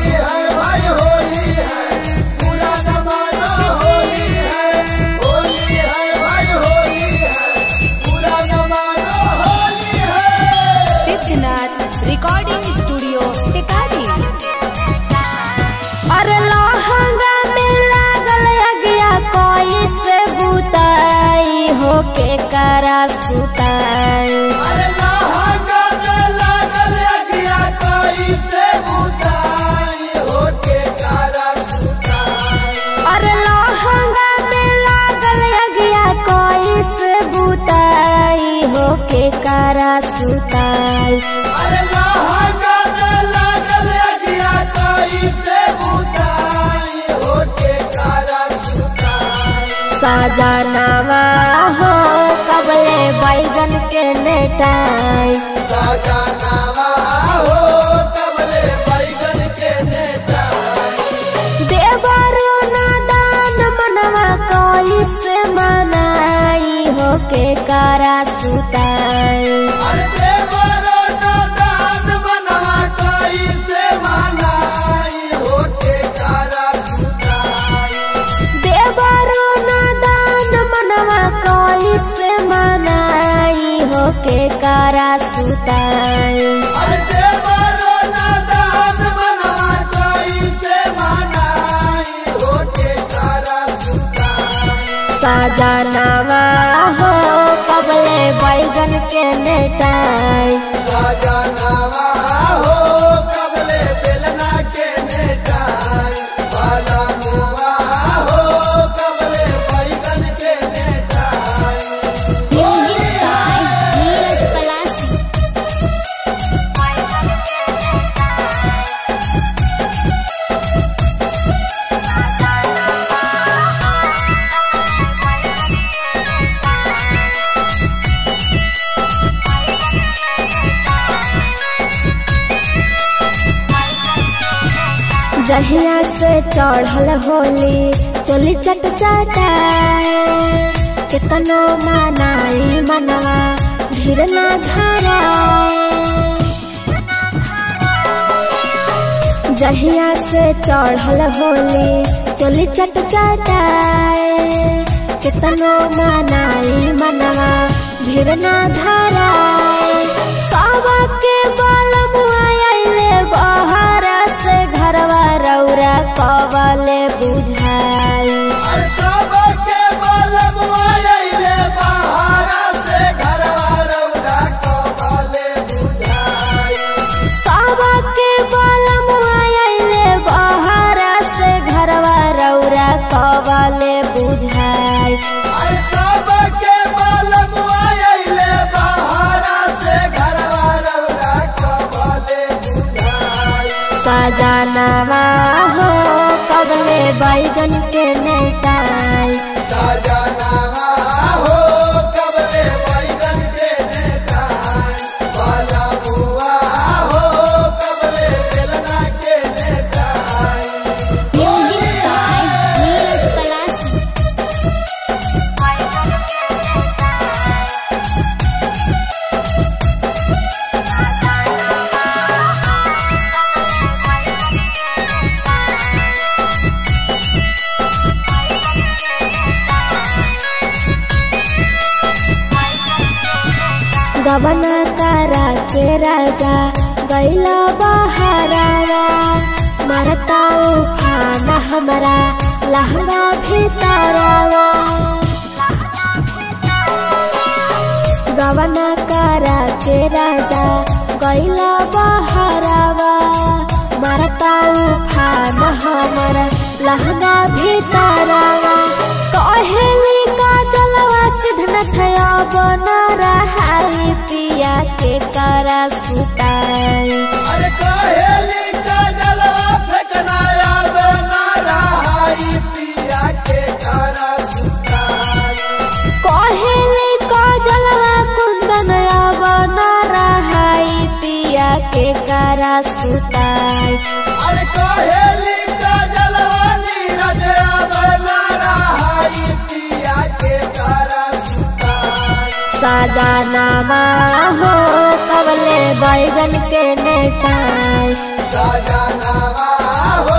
होली भाई होली पूरा जमाना होली होली भाई होली पूरा जमाना होली सिद्धनाथ रिकॉर्डिंग स्टूडियो टिकारी। अरे लहंगा में लागल अगिया कोई से बुताई होके करा सुताई अरे लहंगा में लागल अगिया कोई से बुताई होके कारा सुताई अरे लहंगा में लागल अगिया कोई से बुताई होके कारा सुताई। अरे लहंगा में लागल अगिया कोई से बुताई। होके कारा सुताई। सजनवा हो कबले बैगन के नेटाई। सजनावा हो होके करा सुताई। होके कारा सुताई। देवरो के नेटाई जहिया से चढ़ल होली, चोली चट चटाए। कितनो मनाई मनवा, धीर न धराए। जहिया से चढ़ल होली, चोली चट चटाए। कितनो मनाई मनवा, धीर न धराए। सबके बलम कवले बुझाई। अरे सबके बलम आइले बहारा से घरवा रौदा कबले बुझाई। सबके बलम आइले बहर से घरवा रौरा कवले बुझाई। सबके बलम आइले बहारा से घरवा रौदा कबले बुझाई। सजनवा कबले बैगन गबना तारा के राजा गैला बहारावा मरता उफान हमरा लहंगा भीतरवा गबना करा के राजा गैला बहारावा मरता उफान हमरा लहंगा भीतरवा कहेली का जलवा सिद्धनाथ बन रहाई पिया के करा सुताई। अरे कहेली का जलवा फेंकना आवे ना रहाई पिया के करा सुताई। कहेली का जलवा कुंदन रहाई पिया के करा सुताई। अरे कहेली साजा नामा हो कबले बैगन के नेता साजा नामा हो